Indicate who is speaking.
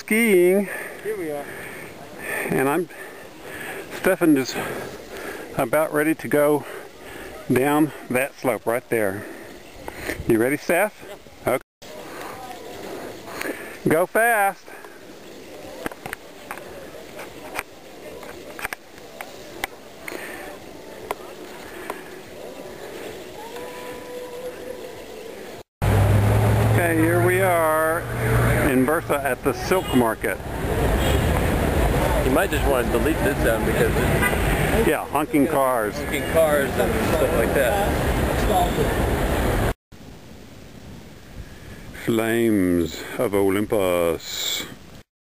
Speaker 1: skiing
Speaker 2: Here we are.
Speaker 1: and I'm Stefan is about ready to go down that slope right there. You ready, Steph? Okay. Go fast. Okay, here we are in Bursa at the Silk Market.
Speaker 2: You might just want to delete this sound because it's
Speaker 1: Yeah, honking cars.
Speaker 2: honking cars and stuff like that.
Speaker 1: Flames of Olympus.